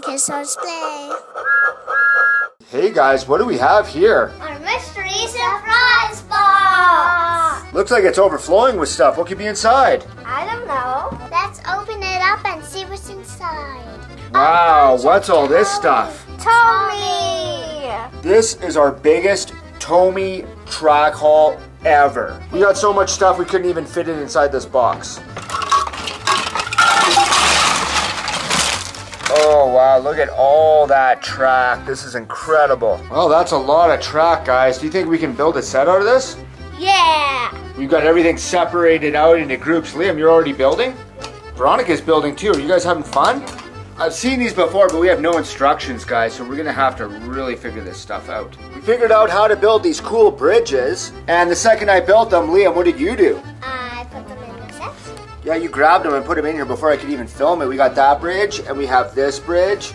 Kids Toys Play. Hey guys, what do we have here? Our mystery surprise box. Looks like it's overflowing with stuff. What could be inside? I don't know. Let's open it up and see what's inside. Wow, what's all this stuff? Tomy. This is our biggest Tomy track haul ever. We got so much stuff we couldn't even fit it inside this box. Oh wow, look at all that track. This is incredible. Well, that's a lot of track, guys. Do you think we can build a set out of this? Yeah. We've got everything separated out into groups. Liam, you're already building? Veronica's building too. Are you guys having fun? I've seen these before, but we have no instructions, guys, so we're gonna have to really figure this stuff out. We figured out how to build these cool bridges, and the second I built them, Liam, what did you do? I Yeah, you grabbed them and put them in here before I could even film it. We got that bridge, and we have this bridge,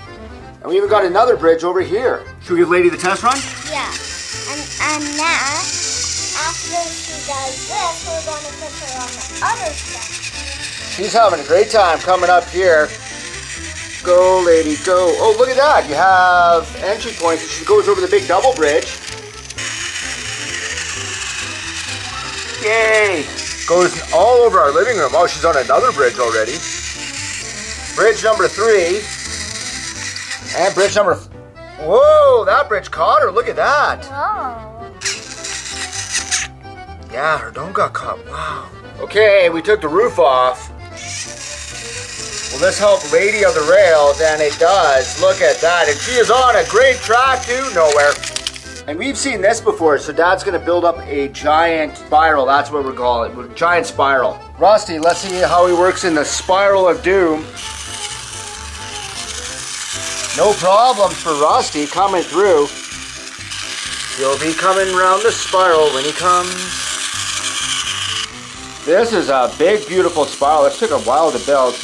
and we even got another bridge over here. Should we give Lady the test run? Yeah. And and now, after she does this, we're going to put her on the other side. She's having a great time coming up here. Go, lady, go. Oh, look at that. You have entry points. She goes over the big double bridge. Yay! Goes all over our living room. Oh, she's on another bridge already. Bridge number three. And bridge number... F- Whoa, that bridge caught her. Look at that. Oh. Yeah, her dome got caught. Wow. Okay, we took the roof off. Will this help Lady of the Rails? And it does. Look at that. And she is on a great track to nowhere. And we've seen this before, so Dad's gonna build up a giant spiral. That's what we're calling it. Giant spiral. Rusty, let's see how he works in the spiral of doom. No problems for Rusty coming through. He'll be coming around the spiral when he comes. This is a big, beautiful spiral. It took a while to build.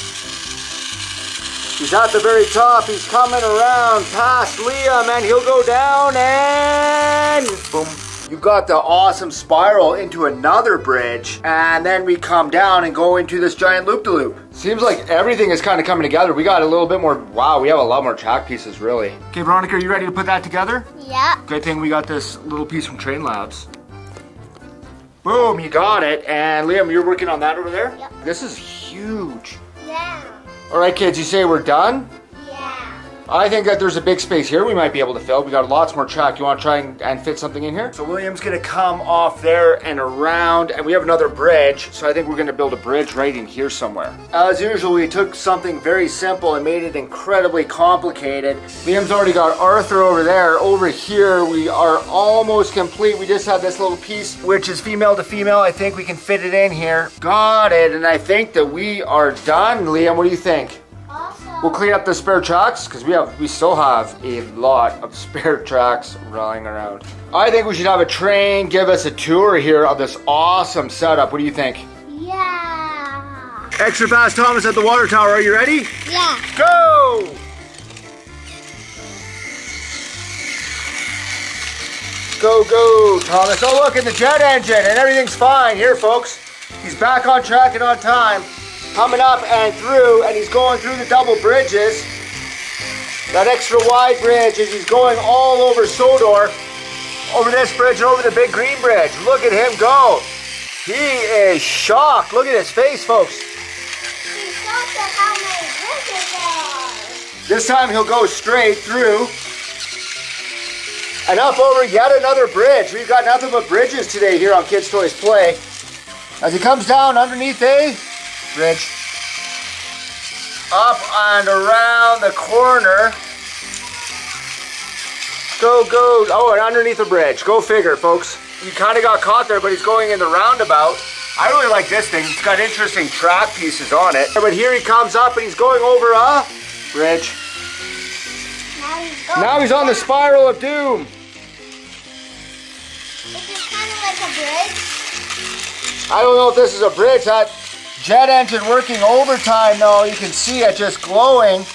He's at the very top. He's coming around past Liam, and he'll go down and boom. You've got the awesome spiral into another bridge, and then we come down and go into this giant loop-de-loop. Seems like everything is kind of coming together. We got a little bit more. Wow, we have a lot more track pieces, really. Okay, Veronica, are you ready to put that together? Yeah. Good thing we got this little piece from Train Labs. Boom, you got it. And Liam, you're working on that over there? Yep. This is huge. Yeah. All right, kids, you say we're done? I think that there's a big space here we might be able to fill. We got lots more track. You want to try and, and fit something in here? So William's gonna come off there and around, and we have another bridge. So I think we're gonna build a bridge right in here somewhere. As usual, we took something very simple and made it incredibly complicated. Liam's already got Arthur over there. Over here, we are almost complete. We just have this little piece, which is female to female. I think we can fit it in here. Got it, and I think that we are done. Liam, what do you think? We'll clean up the spare tracks because we have we still have a lot of spare tracks lying around. I think we should have a train give us a tour here of this awesome setup. What do you think? yeah. Extra fast Thomas at the water tower. Are you ready? Yeah. Go! Go, go, Thomas. Oh, look, in the jet engine, and everything's fine. Here, folks. He's back on track and on time. Coming up and through, and he's going through the double bridges. That extra wide bridge as he's going all over Sodor. Over this bridge and over the big green bridge. Look at him go. He is shocked. Look at his face, folks. He shows us how many bridges there are. This time he'll go straight through and up over yet another bridge. We've got nothing but bridges today here on Kids Toys Play. As he comes down underneath a bridge, up and around the corner. Go, go. Oh, and underneath the bridge. Go figure, folks. He kind of got caught there, but he's going in the roundabout. I really like this thing. It's got interesting track pieces on it. But here he comes up and he's going over uh, a bridge. Now he's going Now he's on the spiral of doom. This is kind of like a bridge. I don't know if this is a bridge. That jet engine working overtime though. You can see it just glowing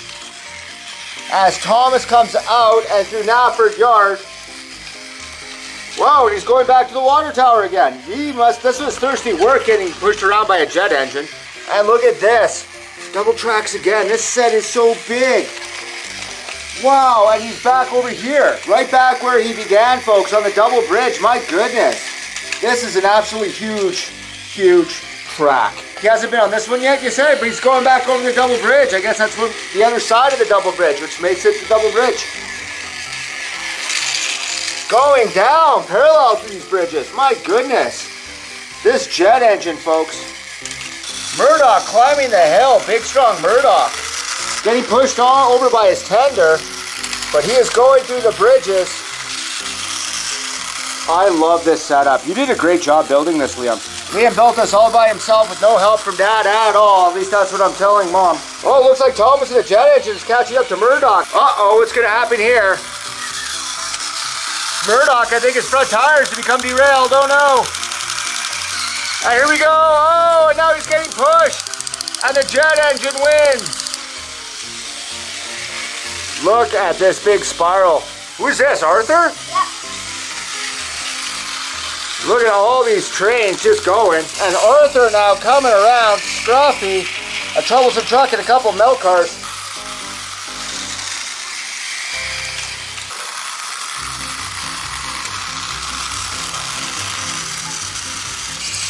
as Thomas comes out and through Knapford Yard. And he's going back to the water tower again. He must, this was thirsty work getting pushed around by a jet engine. And look at this. Double tracks again. This set is so big. Wow, and he's back over here. Right back where he began, folks, on the double bridge. My goodness. This is an absolutely huge, huge crack. He hasn't been on this one yet, you said, but he's going back over the double bridge. I guess that's what, the other side of the double bridge, which makes it the double bridge. Going down parallel to these bridges. My goodness. This jet engine, folks. Murdoch climbing the hill. Big, strong Murdoch. Getting pushed on over by his tender, but he is going through the bridges. I love this setup. You did a great job building this, Liam. Liam built this all by himself with no help from Dad at all. At least that's what I'm telling Mom. Oh, it looks like Thomas and the jet engine is catching up to Murdoch. Uh-oh, what's going to happen here? Murdoch, I think his front tires to become derailed. Oh, no. And here we go. Oh, and now he's getting pushed. And the jet engine wins. Look at this big spiral. Who's this, Arthur? Look at all these trains just going. And Arthur now coming around, Scruffy, a troublesome truck and a couple milk carts.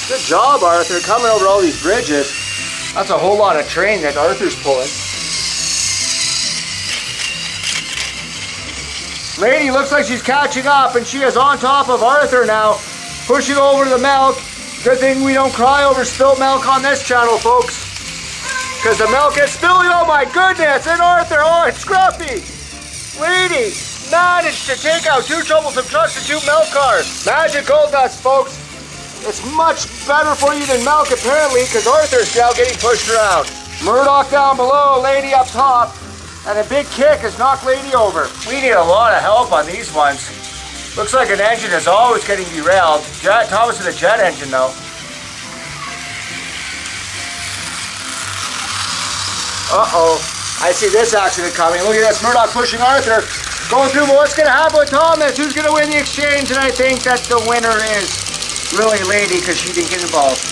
Good job, Arthur, coming over all these bridges. That's a whole lot of train that Arthur's pulling. Lady looks like she's catching up and she is on top of Arthur now, pushing over the milk. Good thing we don't cry over spilt milk on this channel, folks. Because the milk is spilling. Oh my goodness! And Arthur, oh, it's Scruffy. Lady managed to take out two troublesome two milk cars. Magic gold dust, folks. It's much better for you than milk, apparently, because Arthur's now getting pushed around. Murdoch down below, Lady up top. And a big kick has knocked Lady over. We need a lot of help on these ones. Looks like an engine is always getting derailed. Jet, Thomas is a jet engine though. Uh-oh. I see this accident coming. Look at this. Murdoch pushing Arthur. Going through, but what's going to happen with Thomas? Who's going to win the exchange? And I think that the winner is really Lady because she didn't get involved.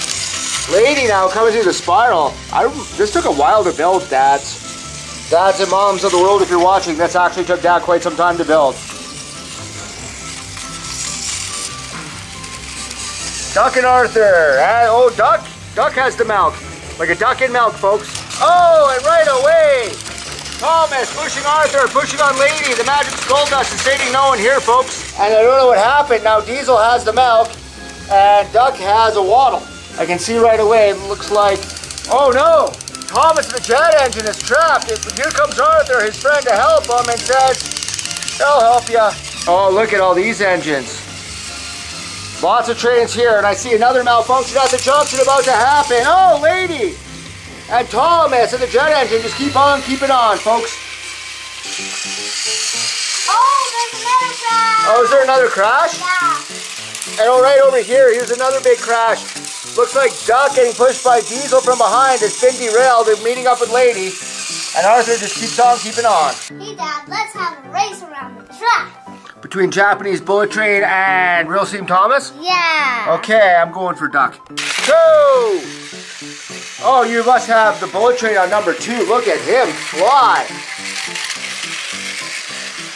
Lady now coming through the spiral. I, this took a while to build, dads. Dads and moms of the world, if you're watching, this actually took Dad quite some time to build. Duck and Arthur. Uh, oh, Duck. Duck has the milk. Like a duck in milk, folks. Oh, and right away. Thomas pushing Arthur, pushing on Lady. The magic skull dust is saving no one here, folks. And I don't know what happened. Now Diesel has the milk, and Duck has a waddle. I can see right away. It looks like, oh no, Thomas the jet engine is trapped. Here comes Arthur, his friend, to help him, and says, "I'll help you." Oh, look at all these engines. Lots of trains here, and I see another malfunction at the junction about to happen. Oh, lady! And Thomas and the jet engine just keep on keeping on, folks. Oh, there's another crash. Oh, is there another crash? Yeah. And oh, right over here, here's another big crash. Looks like Duck getting pushed by Diesel from behind It's been derailed. They're meeting up with Lady. And Arthur just keeps on keeping on. Hey, Dad, let's have a race around the track. Between Japanese Bullet Train and Real Steam Thomas? Yeah. Okay, I'm going for Duck. Go! Oh, you must have the Bullet Train on number two. Look at him fly.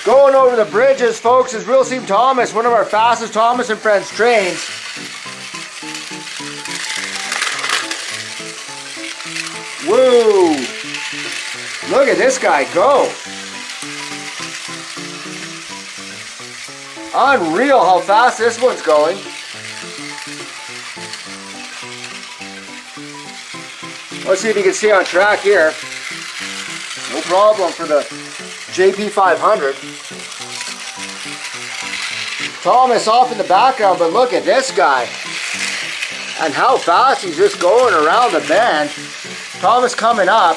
Going over the bridges, folks, is Real Steam Thomas, one of our fastest Thomas and Friends trains. Woo! Look at this guy go. Unreal how fast this one's going. Let's see if you can see on track here. No problem for the JP500. Thomas off in the background, but look at this guy. And how fast he's just going around the bend. Thomas coming up.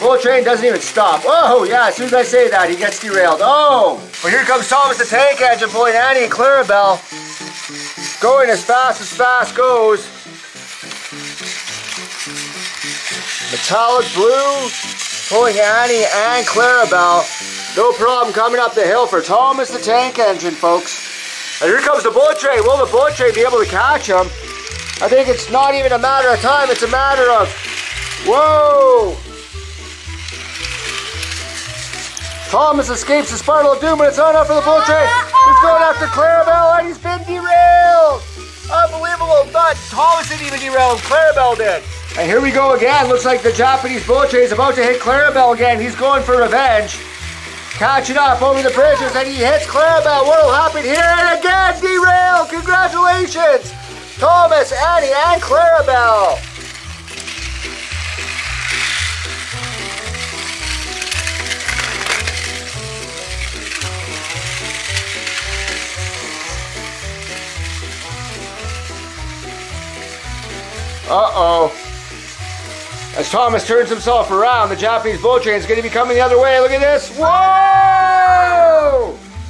Bullet train doesn't even stop. Oh, yeah, as soon as I say that, he gets derailed. Oh! Well, here comes Thomas the tank engine pulling Annie and Clarabelle. Going as fast as fast goes. Metallic blue pulling Annie and Clarabelle. No problem coming up the hill for Thomas the tank engine, folks. And here comes the bullet train. Will the bullet train be able to catch him? I think it's not even a matter of time. It's a matter of, whoa! Thomas escapes the spiral of doom, and it's on up for the bull train. He's going after Clarabelle, and he's been derailed. Unbelievable. But Thomas didn't even derail him. Clarabelle did. And here we go again. Looks like the Japanese bull train is about to hit Clarabelle again. He's going for revenge. Catching up over the bridges, and he hits Clarabelle. What will happen here? And again, derail. Congratulations, Thomas, Annie, and Clarabelle. Uh-oh. As Thomas turns himself around, the Japanese bull train is going to be coming the other way. Look at this. Whoa!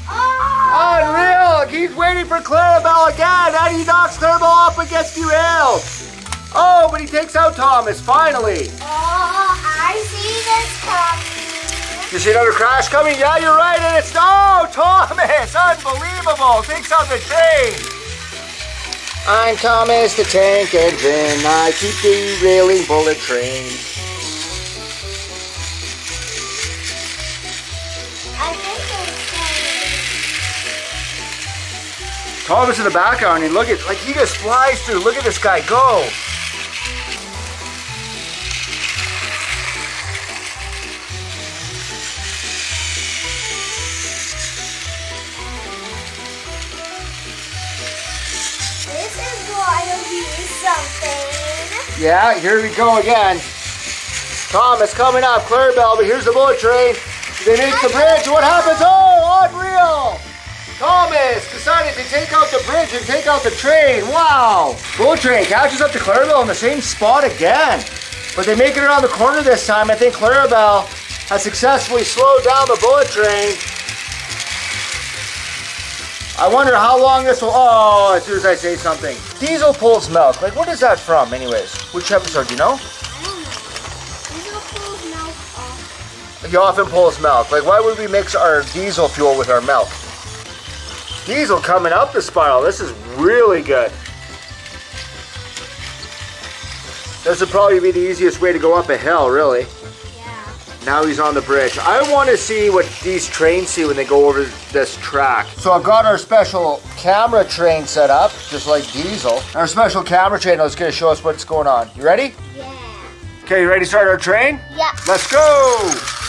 Ah! Unreal! He's waiting for Clarabelle again, and he knocks Clarabelle off and gets derailed. Oh, but he takes out Thomas, finally. Oh, I see this coming. You see another crash coming? Yeah, you're right, and it's... Oh, Thomas! Unbelievable! Takes out the train. I'm Thomas the Tank Engine. I keep derailing bullet trains. I think Thomas in the background, and look at like he just flies through. Look at this guy go. Yeah, here we go again. Thomas coming up, Clarabelle, but here's the bullet train. They make the bridge. What happens? Oh, unreal! Thomas decided to take out the bridge and take out the train. Wow! Bullet train catches up to Clarabelle in the same spot again. But they make it around the corner this time. I think Clarabelle has successfully slowed down the bullet train. I wonder how long this will. Oh, as soon as I say something. Diesel pulls milk. Like, what is that from, anyways? Which episode, do you know? He often pulls milk. Like, why would we mix our diesel fuel with our milk? Diesel coming up the spiral. This is really good. This would probably be the easiest way to go up a hill, really. Yeah. Now he's on the bridge. I want to see what these trains see when they go over this track. So I've got our special camera train set up, just like diesel. Our special camera train is going to show us what's going on. You ready? Yeah. Okay, you ready to start our train? Yeah. Let's go!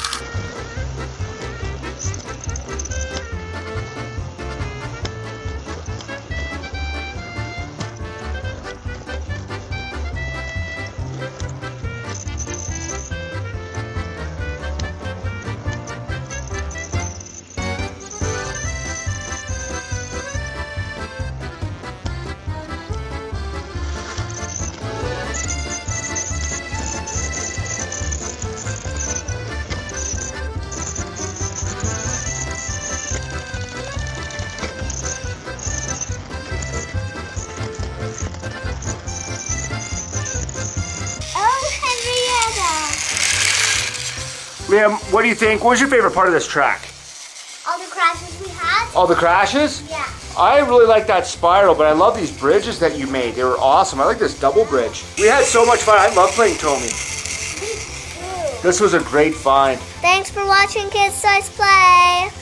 Liam, what do you think? What was your favorite part of this track? All the crashes we had? All the crashes? Yeah. I really like that spiral, but I love these bridges that you made. They were awesome. I like this double bridge. We had so much fun. I love playing Tomy. Me too. This was a great find. Thanks for watching Kids Toys Play.